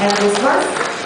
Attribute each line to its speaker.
Speaker 1: And this was